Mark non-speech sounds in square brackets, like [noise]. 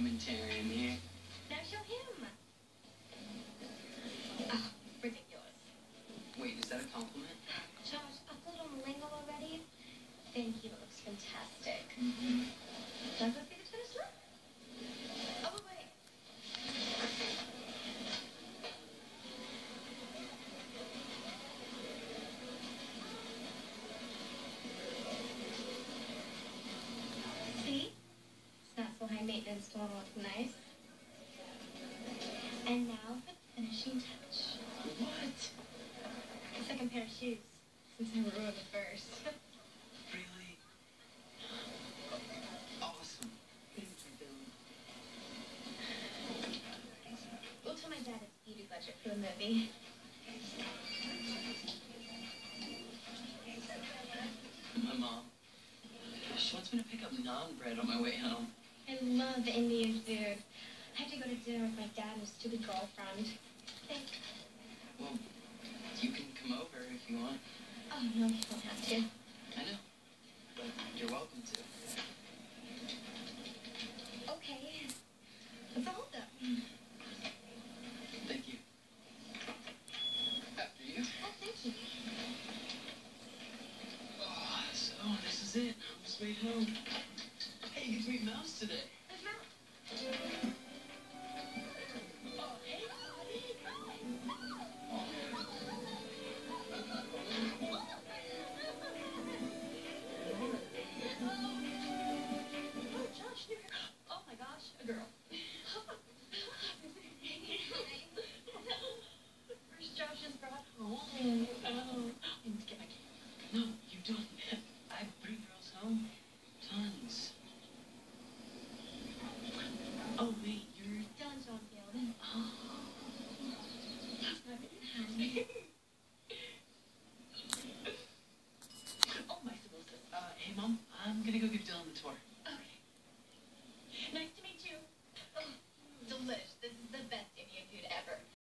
documentarian here. Now show him. Oh, ridiculous. Wait, is that a compliment? Josh, upload on lingo already? Thank you. It looks fantastic. Mm-hmm. Shall It's not so high maintenance, don't look nice. And now for the finishing touch. What? Second pair of shoes, since I ruined the first. Really? Awesome. Thank you, Dylan. Go tell my dad it's beauty budget for the movie. My mom. She wants me to pick up naan bread on my way home. I love Indian food. I have to go to dinner with my dad and his stupid girlfriend. Thank Well, you can come over if you want. Oh, no, you don't have to. I know. But you're welcome to. Okay. Let's all done. Thank you. After you. Oh, thank you. Oh, so this is it. Almost made home. To meet Mouse today. There's Mel. Oh, hey, Oh, Josh, you're here. Oh, my gosh, a girl. Where's Josh's brought home? Oh, I need to get my No, you don't. I bring girls home. Tons. Oh, wait, you're. Dylan Schoenfield. Oh. [laughs] Oh, my Samantha. Uh, hey, Mom, I'm gonna go give Dylan the tour.